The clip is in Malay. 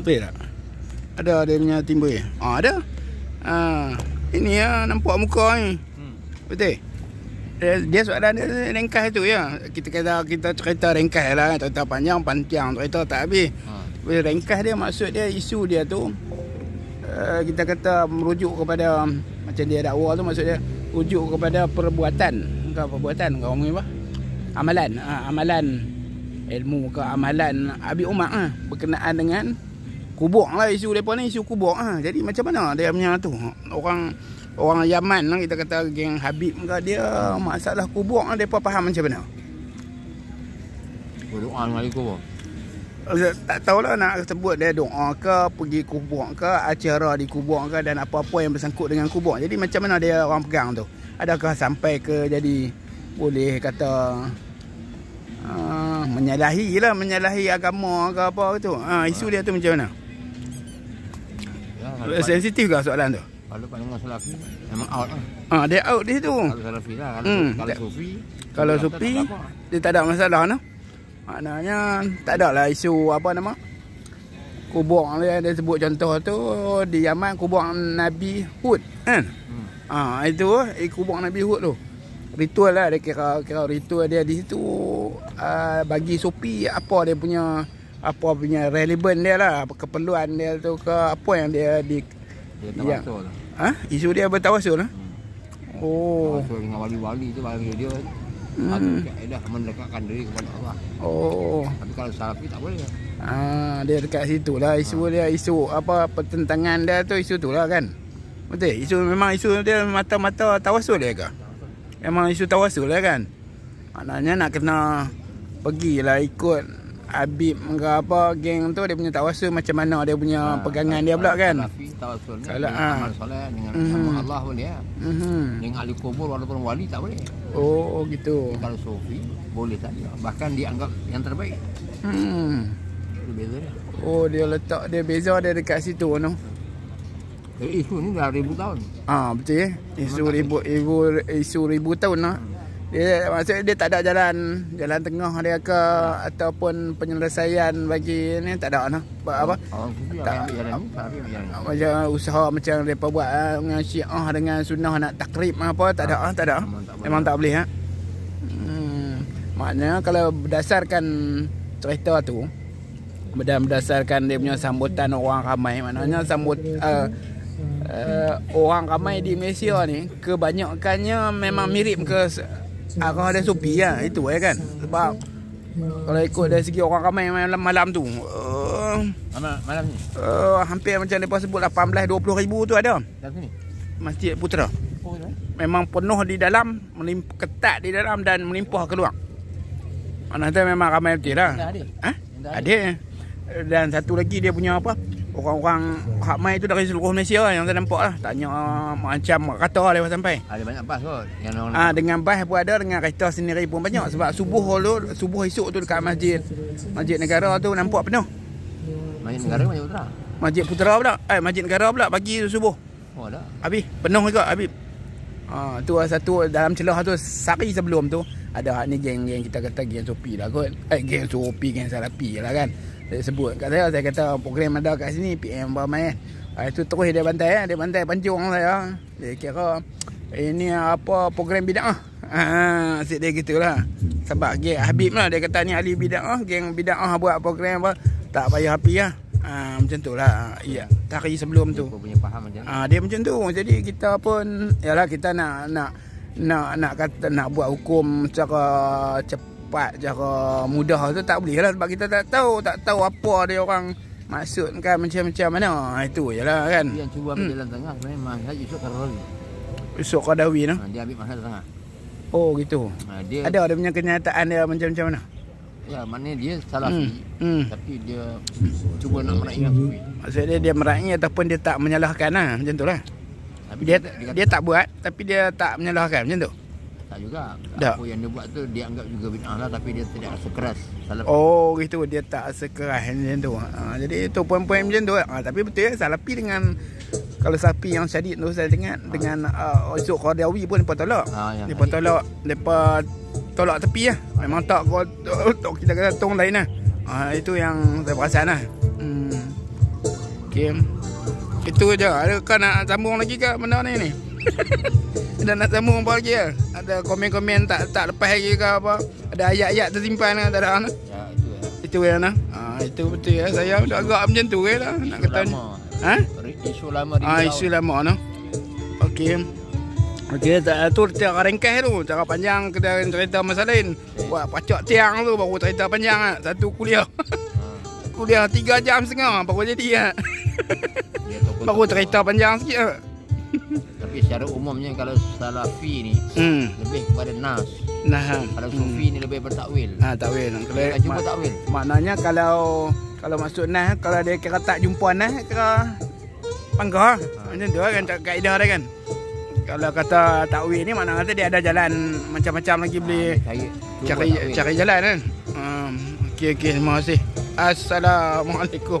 Betul tak? Ada dia punya timbul. Ah ada. Ah ini ya nampak muka ni. Hmm. Betul. Dia, dia soalan dia ringkas tu ya. Kita kata kita cerita ringkas lah, cerita panjang panjang cerita tak habis. Ha. Tapi ringkas dia maksud dia isu dia tu uh, kita kata merujuk kepada macam dia dakwa tu maksud dia rujuk kepada perbuatan ke perbuatan ke orang apa? Amalan, ha, amalan ilmu ke amalan Abi Umar ha, berkenaan dengan kubur lah isu depa ni isu kubur ha. Jadi macam mana dia punya tu? Orang orang Yaman lah kita kata geng Habib ke dia masalah kubur lah depa faham macam mana? Berdoa dengan kubur. Eh, tak tahulah nak sebut dia doa ke pergi kubur ke acara di kubur ke dan apa-apa yang bersangkut dengan kubur jadi macam mana dia orang pegang tu adakah sampai ke jadi boleh kata uh, menyalahi lah menyalahi agama ke apa tu ha, isu dia tu macam mana kalau sensitif ke soalan tu kalau pandangan salafi memang out lah. ha, dia out di situ Kalau salafi lah. Kalau, Hmm. kalau Tak- sufi. kalau dia sufi tak dia tak ada masalah no maknanya tak ada lah isu apa nama kubur dia, dia sebut contoh tu di Yaman kubur Nabi Hud kan Hmm. Ah ha, itu eh, kubur Nabi Hud tu. Ritual lah dia kira kira ritual dia di situ uh, bagi supi apa dia punya apa punya relevan dia lah apa keperluan dia tu ke apa yang dia di Dia Ya. tawasul lah. ha isu dia bertawasul lah. Hmm. Oh. Tawasul dengan wali-wali tu bagi dia Hmm. satu kaedah mendekatkan diri kepada Allah. Oh. Tapi kalau salafi tak boleh. Ah dia dekat situ lah isu dia isu apa pertentangan dia tu isu tu lah kan. Betul. Isu memang isu dia mata-mata tawasul dia ke? Memang isu tawasul lah kan. Maknanya nak kena pergilah ikut Habib ke apa geng tu dia punya tawasul macam mana dia punya Ha, pegangan dia pula kan. Tawasul ni Kalau- ah. amal soleh dengan Mhm. nama Allah boleh ya. Mhm. Dengan ahli kubur walaupun wali tak boleh. Oh gitu. Kalau sufi boleh saja. Bahkan dianggap yang terbaik. Hmm. Itu beza dia. Oh dia letak dia beza dia dekat situ tu. Jadi isu ni dah ribu tahun. Ah betul ya. Isu ribu, ribu isu ribu tahun lah. Dia maksudnya dia tak ada jalan jalan tengah dia ke ataupun penyelesaian bagi ni tak ada nah. Apa apa? Sufi Tak. ni. Macam usaha macam depa buat ah, dengan Syiah dengan Sunnah nak takrib apa tak ada ah, tak ada. Memang tak boleh. Memang tak boleh ha. Hmm. Maknanya kalau berdasarkan cerita tu dan berdasarkan dia punya sambutan orang ramai maknanya sambut uh, uh, orang ramai di Malaysia ni kebanyakannya memang mirip ke arah dia supi lah itu ya kan sebab kalau ikut dari segi orang ramai malam malam tu uh, Malam, malam ni. uh, hampir macam mereka sebut 18 20 ribu tu ada Dalam sini. Masjid Putera Oh, ya. memang penuh di dalam melimp- ketat di dalam dan melimpah keluar mana tu memang ramai betul lah ada. Ha? Ada. Dan satu lagi dia punya apa? Orang-orang ramai tu dari seluruh Malaysia lah yang saya nampak lah. Tanya macam kata lewat sampai. Ada banyak bas kot. Yang orang Ah dengan bas pun ada dengan kereta sendiri pun banyak sebab subuh tu subuh esok tu dekat masjid masjid negara tu nampak penuh. Banyak negara banyak utara. Masjid Putera pula. Eh masjid negara pula pagi tu subuh. Oh, ada. Habis penuh juga habis. Ah tu lah satu dalam celah tu sehari sebelum tu ada ni geng-geng kita kata geng sopi lah kot. Eh geng sopi geng salapi lah kan. Dia sebut kat saya saya kata program ada kat sini PM ramai. Ah itu terus dia bantai eh. dia bantai pancung saya. Dia kira ini apa program bid'ah. Ah asyik dia gitulah. Sebab geng Habib lah dia kata ni ahli bid'ah, geng bid'ah buat program apa tak payah api lah. Ah macam tu lah. Ya, hari sebelum tu. Punya faham macam. Ah dia macam tu. Jadi kita pun yalah kita nak nak nak nak kata nak buat hukum secara cepat, cara mudah tu tak boleh lah sebab kita tak tahu, tak tahu apa dia orang maksudkan macam-macam mana. Ah, Itu je lah kan. Dia yang cuba ambil Hmm. jalan tengah sebenarnya Manhaj Yusuf Karoli. Esok Qadawi tu. Ha, dia ambil manhaj tengah. Oh gitu. Ha, dia Ada dia punya kenyataan dia macam-macam mana? ya maknanya dia salafi. Hmm. Tapi dia cuba nak sufi. Maksudnya dia meraih ataupun dia tak menyalahkan lah. Macam tu lah. Tapi Dia, kata, dia tak buat tapi dia tak menyalahkan macam tu. Tak juga. Tak. Apa yang dia buat tu dia anggap juga bid'ah lah tapi dia tidak rasa keras. Salafi. Oh gitu dia tak sekeras macam tu. Ha, jadi itu poin-poin macam tu. Ha, tapi betul ya salapi dengan kalau sapi yang syadid tu saya dengar dengan uh, Usuk Qadawi pun depa tolak. Ha, yang Depa tolak depa tolak tepi lah. Memang tak kau kita kata tong lain lah. Ha, itu yang saya perasan lah. Hmm. Okey. Itu je. Adakah nak sambung lagi ke benda ni ni? Ada nak sambung apa lagi ya? Ada komen-komen tak tak lepas lagi ke apa? Ada ayat-ayat tersimpan ke tak ada ana? Ya itu ya. Itu ya nah. Ha, itu betul ya. Saya dah agak macam tu ya lah nak kata. lama. Ha? Isu lama di Ah isu lama no. Okey. Okey tak tu cara ringkas tu, cara panjang kita cerita masa lain. Buat pacak tiang tu baru cerita panjang ah. Satu kuliah. Ha. kuliah 3 jam setengah baru jadi ah. Dia tokoh- Baru cerita panjang sikit ah. Tapi secara umumnya kalau salafi ni Hmm. lebih kepada nas. Nah. ha. Kalau Hmm. sufi ni lebih bertakwil. Ah takwil. Kalau akan jumpa takwil. maknanya kalau kalau maksud nah kalau dia kira tak jumpa nah kira panggah. Macam tu kan tak kaedah dia kan. Kalau kata takwil ni makna kata dia ada jalan macam-macam lagi boleh Ha, cari cari jalan kan. Um, okey okey terima kasih. Assalamualaikum.